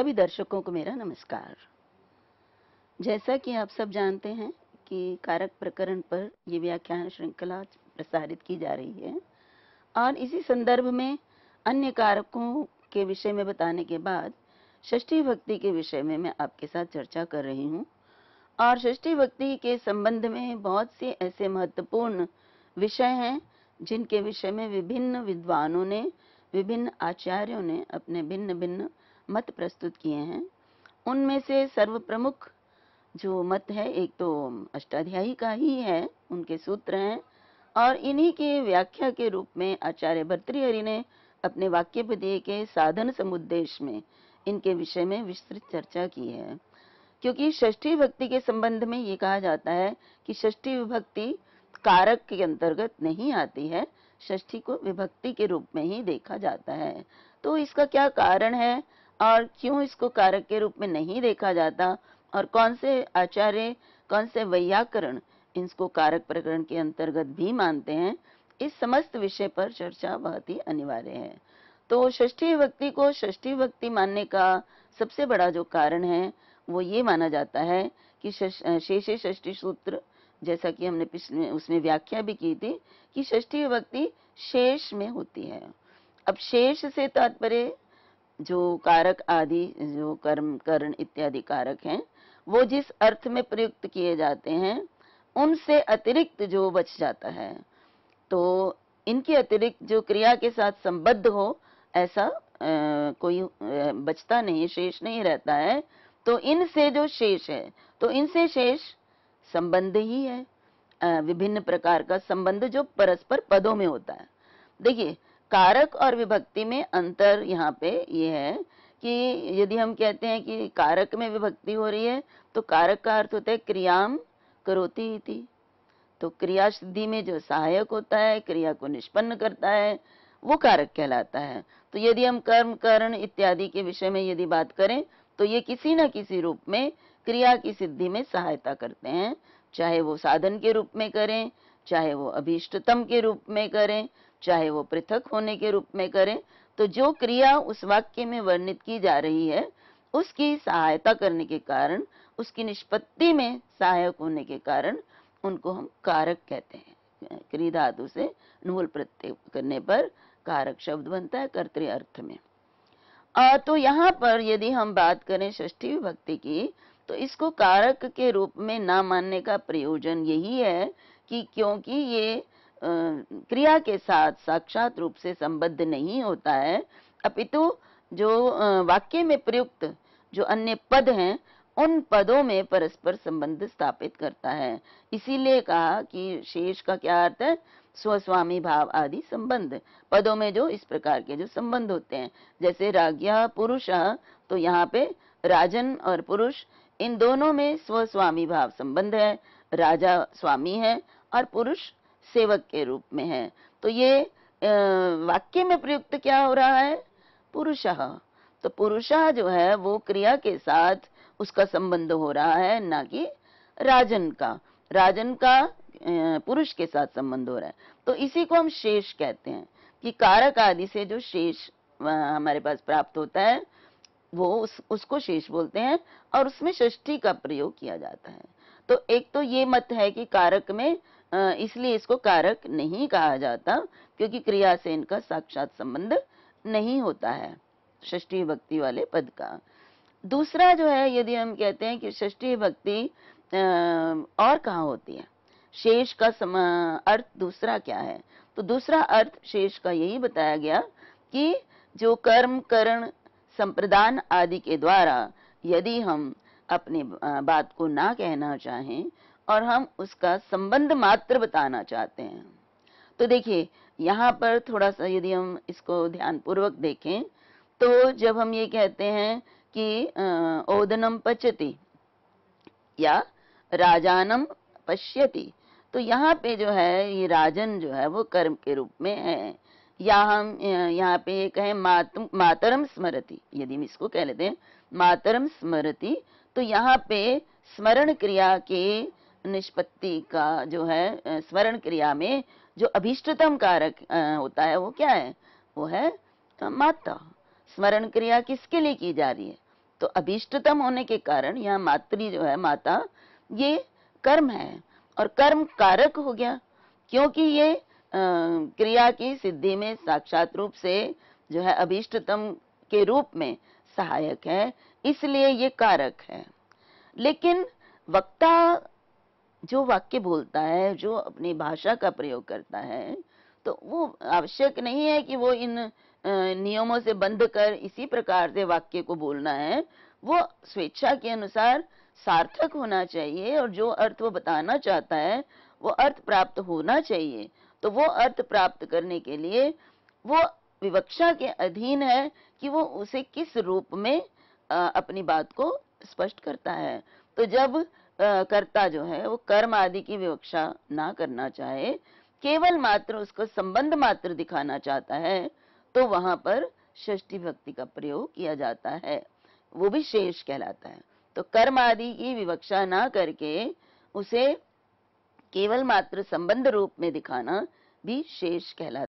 सभी दर्शकों को मेरा नमस्कार। जैसा कि आप सब जानते हैं कि कारक प्रकरण पर ये व्याख्यान श्रृंखला प्रसारित की जा रही है और इसी संदर्भ में अन्य कारकों के विषय में बताने के बाद षष्ठी भक्ति के विषय में मैं आपके साथ चर्चा कर रही हूँ और षष्ठी भक्ति के संबंध में बहुत से ऐसे महत्वपूर्ण विषय हैं जिनके विषय में विभिन्न विद्वानों ने, विभिन्न आचार्यों ने अपने भिन्न भिन्न मत प्रस्तुत किए हैं। उनमें से सर्व प्रमुख जो मत है, एक तो अष्टाध्यायी का ही है, उनके सूत्र हैं, और इन्हीं के व्याख्या के रूप में आचार्य भर्तृहरि ने अपने वाक्य पदीय के साधन समुद्देश में इनके विषय में विस्तृत चर्चा की है। क्योंकि षष्ठी भक्ति के संबंध में ये कहा जाता है कि षष्ठी विभक्ति कारक के अंतर्गत नहीं आती है, षष्ठी को विभक्ति के रूप में ही देखा जाता है। तो इसका क्या कारण है? और क्यों इसको कारक के रूप में नहीं देखा जाता? और कौन से आचार्य, कौन से वैयाकरण इसको कारक प्रकरण के अंतर्गत भी मानते हैं? इस समस्त विषय पर चर्चा बहुत ही अनिवार्य है। तो षष्ठी भक्ति को षष्ठी भक्ति मानने का सबसे बड़ा जो कारण है, वो ये माना जाता है कि शेषे षष्ठी सूत्र, जैसा कि हमने पिछले, उसमें व्याख्या भी की थी कि षष्ठी विभक्ति शेष में होती है। अब शेष से तात्पर्य जो कारक आदि जो कर्म करण इत्यादि कारक हैं वो जिस अर्थ में प्रयुक्त किए जाते हैं उनसे अतिरिक्त जो बच जाता है। तो इनके अतिरिक्त जो क्रिया के साथ संबद्ध हो ऐसा आ, कोई बचता नहीं शेष नहीं रहता है तो इनसे जो शेष है तो इनसे शेष संबंध ही है। विभिन्न प्रकार का संबंध जो परस्पर पदों में होता है। देखिए कारक और विभक्ति में अंतर यहाँ पे ये यह है कि यदि हम कहते हैं कि कारक में विभक्ति हो रही है तो कारक का अर्थ होता है क्रियाम करोती थी तो क्रिया सिद्धि में जो सहायक होता है, क्रिया को निष्पन्न करता है, वो कारक कहलाता है। तो यदि हम कर्म, करण इत्यादि के विषय में यदि बात करें तो ये किसी न किसी रूप में क्रिया की सिद्धि में सहायता करते हैं। चाहे वो साधन के रूप में करें, चाहे वो अभीष्टतम के रूप में करें चाहे वो पृथक होने के रूप में करें तो जो क्रिया उस वाक्य में वर्णित की जा रही है उसकी सहायता करने के कारण उसकी निष्पत्ति में सहायक होने के कारण उनको हम कारक कहते हैं। क्री धातु से नूल प्रत्यय करने पर कारक शब्द बनता है कर्तृ अर्थ में। आ, तो यहाँ पर यदि हम बात करें षष्ठी विभक्ति की तो इसको कारक के रूप में ना मानने का प्रयोजन यही है कि क्योंकि ये क्रिया के साथ साक्षात रूप से संबद्ध नहीं होता है। अपितु जो वाक्य में प्रयुक्त जो अन्य पद हैं, उन पदों में परस्पर संबंध स्थापित करता है। इसीलिए कहा कि शेष का क्या अर्थ है? स्वस्वामी भाव आदि संबंध। पदों में जो इस प्रकार के जो संबंध होते हैं, जैसे राग्या पुरुष तो यहाँ पे राजन और पुरुष, इन दोनों में स्वस्वामी भाव संबंध है। राजा स्वामी है और पुरुष सेवक के रूप में है। तो ये वाक्य में प्रयुक्त क्या हो रहा है? पुरुष। तो पुरुष जो है वो क्रिया के साथ उसका संबंध हो रहा है ना कि राजन का। राजन का पुरुष के साथ संबंध हो रहा है। तो इसी को हम शेष कहते हैं कि कारक आदि से जो शेष हमारे पास प्राप्त होता है वो उस, उसको शेष बोलते हैं और उसमें षष्ठी का प्रयोग किया जाता है। तो एक तो ये मत है कि कारक में इसलिए इसको कारक नहीं कहा जाता, क्योंकि क्रिया से इनका साक्षात संबंध नहीं होता है षष्ठी भक्ति वाले पद का। दूसरा जो है, यदि हम कहते हैं कि षष्ठी भक्ति और कहा होती है? शेष का अर्थ दूसरा क्या है? तो दूसरा अर्थ शेष का यही बताया गया कि जो कर्म, करण, संप्रदान आदि के द्वारा यदि हम अपनी बात को ना कहना चाहें और हम उसका संबंध मात्र बताना चाहते हैं। तो देखिए यहाँ पर थोड़ा सा यदि हम इसको ध्यान पूर्वक देखें तो जब हम ये कहते हैं कि ओदनम पचती या राजानम पश्यति तो यहाँ पे जो है ये राजन जो है वो कर्म के रूप में है। या हम यहाँ पे ये कहें मात, मातरम स्मरति यदि हम इसको कह लेते हैं मातरम स्मरति तो यहाँ पे स्मरण क्रिया के निष्पत्ति का जो है स्मरण क्रिया में जो अभिष्टतम कारक होता है, वो क्या है? वो है माता। स्मरण क्रिया किसके लिए की जा रही है? तो अभीष्टतम होने के कारण यहाँ मातृ जो है, माता, ये कर्म है और कर्म कारक हो गया। क्योंकि ये क्रिया की सिद्धि में साक्षात रूप से जो है, अभिष्टतम के रूप में सहायक है, इसलिए ये कारक है। लेकिन वक्ता जो वाक्य बोलता है, जो अपनी भाषा का प्रयोग करता है तो वो आवश्यक नहीं है कि वो इन नियमों से बंध कर इसी प्रकार से वाक्य को बोलना है। वो स्वेच्छा के अनुसार सार्थक होना चाहिए और जो अर्थ वो बताना चाहता है, वो अर्थ प्राप्त होना चाहिए। तो वो अर्थ प्राप्त करने के लिए वो विवक्षा के अधीन है कि वो उसे किस रूप में अपनी बात को स्पष्ट करता है। तो जब कर्ता जो है, वो कर्म आदि की विवक्षा ना करना चाहे, केवल मात्र उसको संबंध मात्र दिखाना चाहता है तो वहाँ पर षष्ठी भक्ति का प्रयोग किया जाता है। वो भी शेष कहलाता है। तो कर्म आदि की विवक्षा ना करके उसे केवल मात्र संबंध रूप में दिखाना भी शेष कहलाता